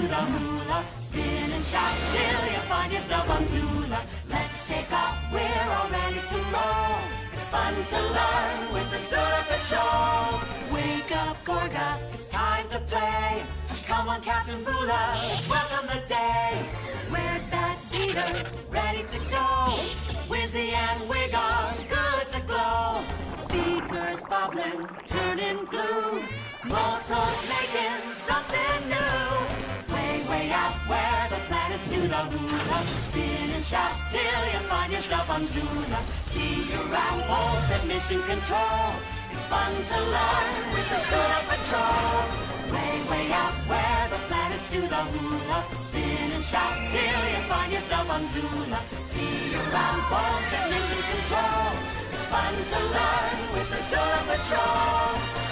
do the hula. Spin and shout till you find yourself on Zula. Let's take off, we're all ready to roll. It's fun to learn with the Zula Patrol. Wake up, Gorga, it's time to play. Come on, Captain Bula, let's welcome the day. Where's that cedar? Ready to go. Wizzy and Wiggle, good to glow. Beakers bubbling, turning blue. Multo's making something new. Planets do the hula. Spin and shout till you find yourself on Zula. See your round balls at mission control. It's fun to learn with the Zula Patrol. Way, way out where the planets do the hula. Spin and shout till you find yourself on Zula. See your round balls at mission control. It's fun to learn with the Zula Patrol.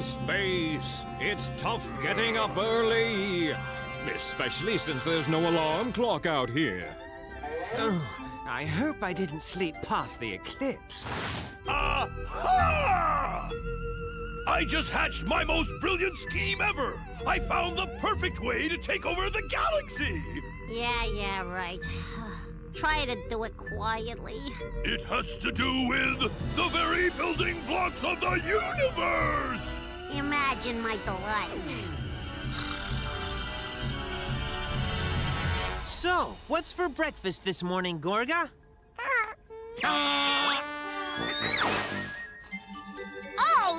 In space, it's tough getting up early. Especially since there's no alarm clock out here. Oh, I hope I didn't sleep past the eclipse. Aha! I just hatched my most brilliant scheme ever! I found the perfect way to take over the galaxy! Yeah, yeah, right. Try to do it quietly. It has to do with the very building blocks of the universe! Imagine my delight. So, what's for breakfast this morning, Gorga? All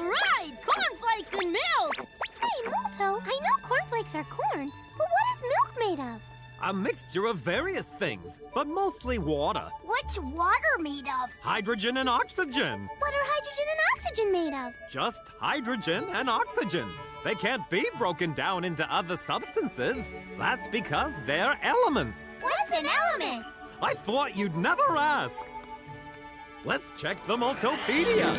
right, cornflakes and milk. Hey, Multo, I know cornflakes are corn, but what is milk made of? A mixture of various things, but mostly water. What's water made of? Hydrogen and oxygen. What are hydrogen and oxygen made of? Just hydrogen and oxygen. They can't be broken down into other substances. That's because they're elements. What's an element? I thought you'd never ask. Let's check the Multopedia.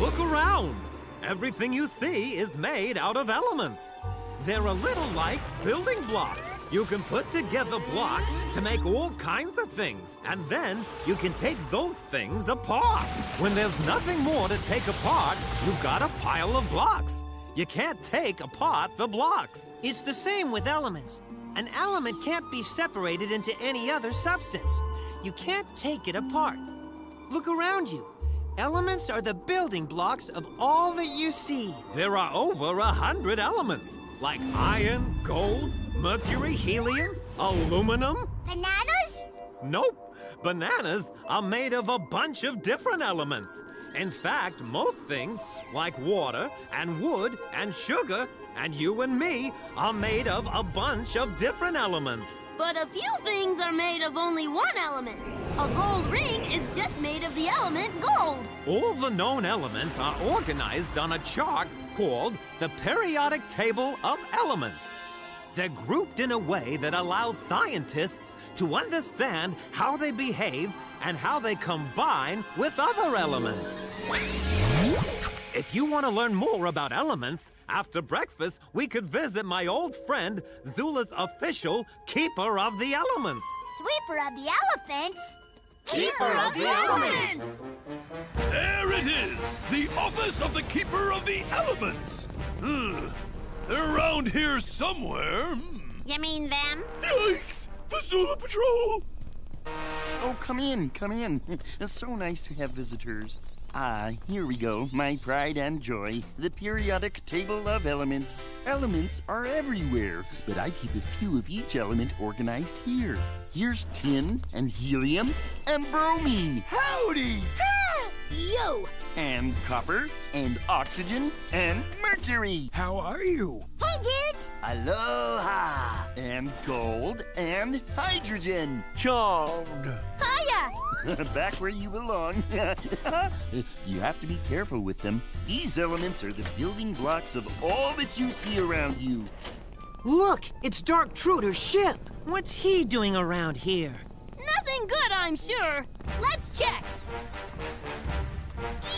Look around. Everything you see is made out of elements. They're a little like building blocks. You can put together blocks to make all kinds of things, and then you can take those things apart. When there's nothing more to take apart, you've got a pile of blocks. You can't take apart the blocks. It's the same with elements. An element can't be separated into any other substance. You can't take it apart. Look around you. Elements are the building blocks of all that you see. There are over a hundred elements, like iron, gold, mercury, helium, aluminum. Bananas? Nope. Bananas are made of a bunch of different elements. In fact, most things, like water and wood and sugar and you and me, are made of a bunch of different elements. But a few things are made of only one element. A gold ring is just made of the element gold. All the known elements are organized on a chart called the Periodic Table of Elements. They're grouped in a way that allows scientists to understand how they behave and how they combine with other elements. If you want to learn more about elements, after breakfast, we could visit my old friend, Zula's official Keeper of the Elements. Sweeper of the elephants? Keeper of the elements! There it is! The Office of the Keeper of the Elements! Hmm. They're around here somewhere. Hmm. You mean them? Yikes! The Zula Patrol! Oh, come in, come in. It's so nice to have visitors. Ah, here we go, my pride and joy, the periodic table of elements. Elements are everywhere, but I keep a few of each element organized here. Here's tin and helium and bromine. Howdy! Yo! And copper and oxygen and mercury. How are you? Hey, dudes! Aloha! And gold and hydrogen. Charmed. Hiya! Back where you belong. you have to be careful with them. These elements are the building blocks of all that you see around you. Look, it's Dark Truder's ship. What's he doing around here? Nothing good, I'm sure. Let's check.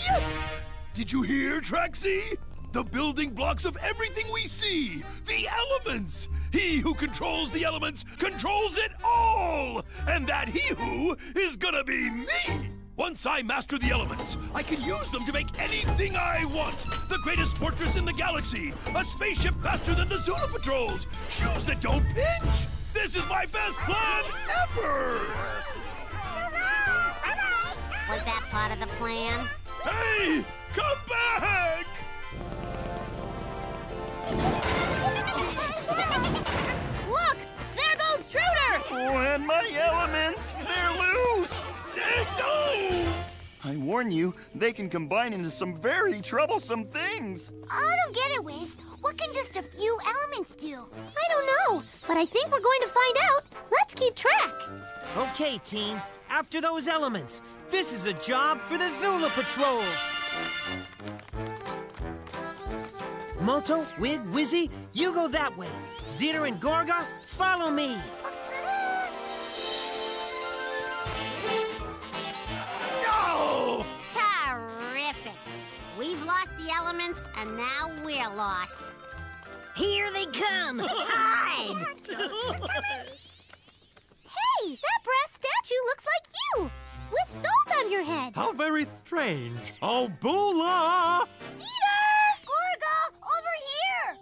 Yes! Did you hear, Traxie? The building blocks of everything we see! The elements! He who controls the elements controls it all! And that he who is gonna be me! Once I master the elements, I can use them to make anything I want. The greatest fortress in the galaxy, a spaceship faster than the Zula patrols, shoes that don't pinch. This is my best plan ever! Was that part of the plan? Hey, come back! And my elements! They're loose! No! I warn you, they can combine into some very troublesome things. I don't get it, Wiz. What can just a few elements do? I don't know, but I think we're going to find out. Let's keep track. Okay, team. After those elements, this is a job for the Zula Patrol. Multo, Wigg, Wizzy, you go that way. Zeeter and Gorga, follow me. Elements, and now we're lost. Here they come! Hide! Hey, that brass statue looks like you, with salt on your head. How very strange. Oh, Bula! Zeeter! Gorga, over here!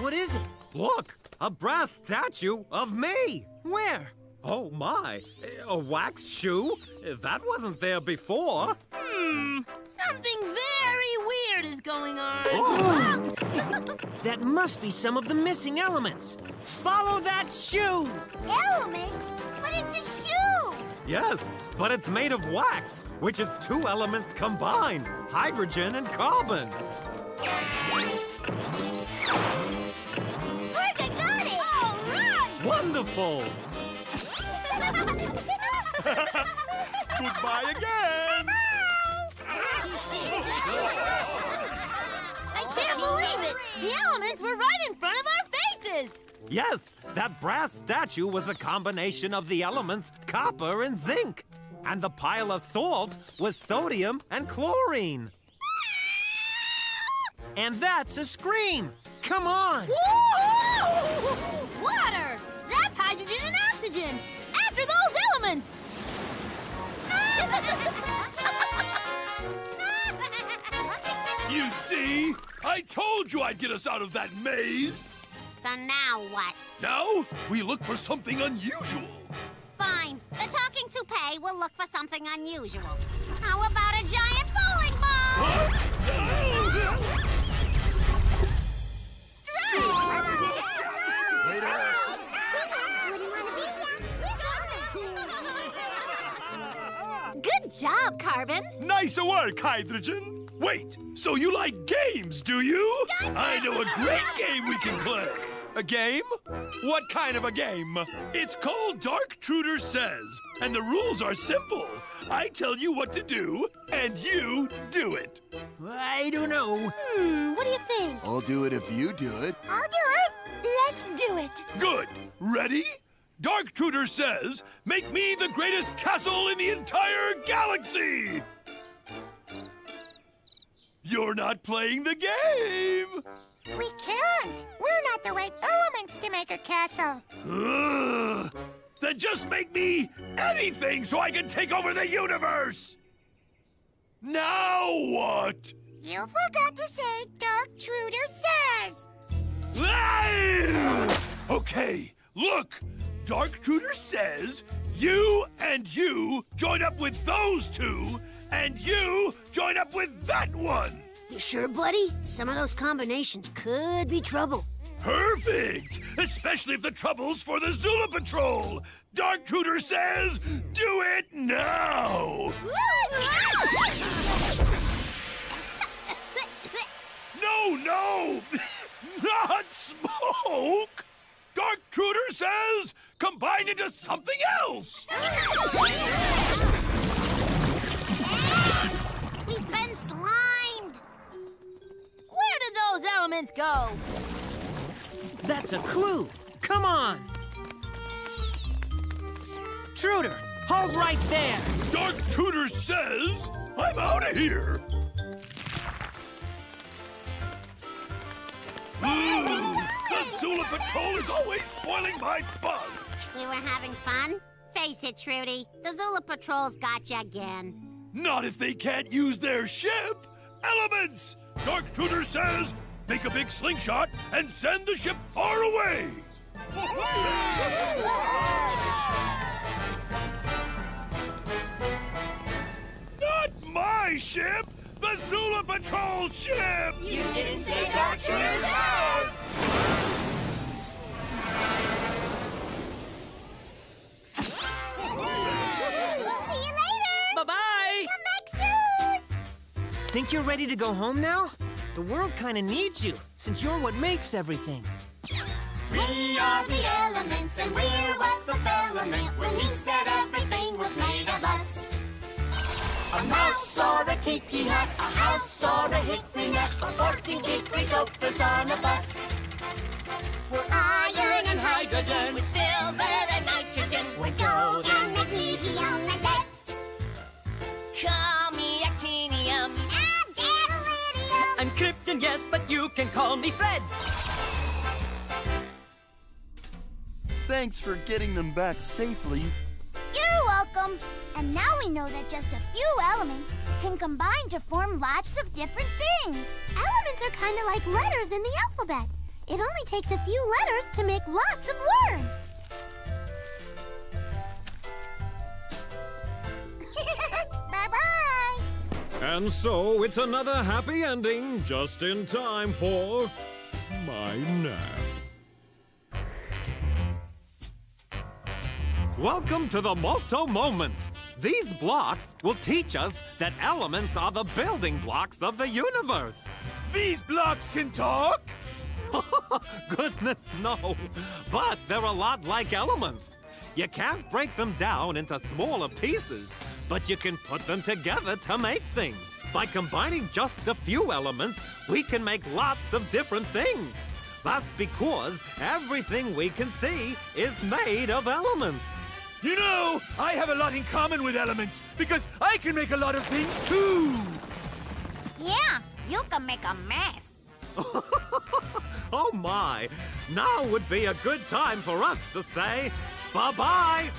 What is it? Look, a brass statue of me. Where? Oh my, a wax shoe? That wasn't there before. Hmm, something very weird is going on. That must be some of the missing elements. Follow that shoe! Elements? But it's a shoe! Yes, but it's made of wax, which is two elements combined hydrogen and carbon. Gorga got it! All right! Wonderful! Goodbye again! I can't believe it! The elements were right in front of our faces! Yes, that brass statue was a combination of the elements copper and zinc. And the pile of salt was sodium and chlorine. And that's a scream! Come on! Woo! Water! That's hydrogen and oxygen! You see? I told you I'd get us out of that maze! So now what? Now, we look for something unusual. Fine. The talking toupee will look for something unusual. How about a giant bowling ball? What? Nice work, Hydrogen! Wait, so you like games, do you? I know a great game we can play! A game? What kind of a game? It's called Dark Truder Says, and the rules are simple. I tell you what to do, and you do it. I don't know. Hmm, what do you think? I'll do it if you do it. I'll do it. Let's do it. Good. Ready? Dark Truder says, make me the greatest castle in the entire galaxy! You're not playing the game! We can't. We're not the right elements to make a castle. Ugh. Then just make me anything so I can take over the universe! Now what? You forgot to say Dark Truder says. Ah! Okay, look! Dark Truder says you and you join up with those two, and you join up with that one! You sure, buddy? Some of those combinations could be trouble. Perfect! Especially if the trouble's for the Zula Patrol! Dark Truder says, do it now! No, no! Not smoke! Dark Truder says, combine into something else! elements go. That's a clue. Come on. Truder, hold right there. Dark Truder says, I'm out of here. Ooh, the Zula Patrol is always spoiling my fun. We were having fun? Face it, Trudy. The Zula Patrol's got you again. Not if they can't use their ship. Elements! Dark Truder says make a big slingshot and send the ship far away. Not my ship! The Zula Patrol ship! You didn't say Dark Truder says! See you later! Bye-bye! Come back soon! Think you're ready to go home now? The world kind of needs you, since you're what makes everything. We are the elements and we're what the filament when you said everything was made of us. A mouse or a tiki hat, a house or a hickory net, or 14 hickory gophers on a bus. We're can call me Fred. Thanks for getting them back safely. You're welcome. And now we know that just a few elements can combine to form lots of different things. Elements are kind of like letters in the alphabet. It only takes a few letters to make lots of words. And so it's another happy ending just in time for my nap. Welcome to the Multo Moment. These blocks will teach us that elements are the building blocks of the universe. These blocks can talk? Goodness, no. But they're a lot like elements. You can't break them down into smaller pieces, but you can put them together to make things. By combining just a few elements, we can make lots of different things. That's because everything we can see is made of elements. You know, I have a lot in common with elements because I can make a lot of things too. Yeah, you can make a mess. Oh my! Now would be a good time for us to say bye bye